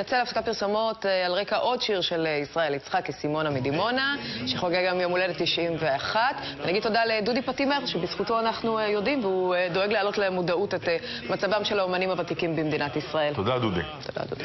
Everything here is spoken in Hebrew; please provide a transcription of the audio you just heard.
נצא להפסקת פרסומות אה, על רקע עוד שיר של אה, ישראל יצחקי, סימונה מדימונה, שחוגג גם יום הולדת 91. ונגיד תודה לדודי פטימר, שבזכותו אנחנו אה, יודעים, והוא דואג להעלות למודעות את מצבם של האומנים הוותיקים במדינת ישראל. תודה, דודי. תודה, דודי.